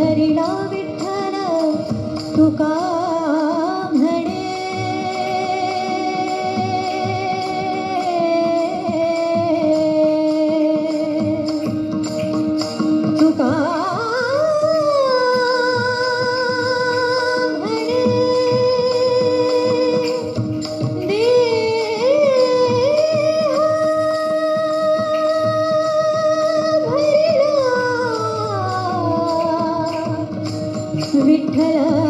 हरिणा विठ्ठल तुका খেলা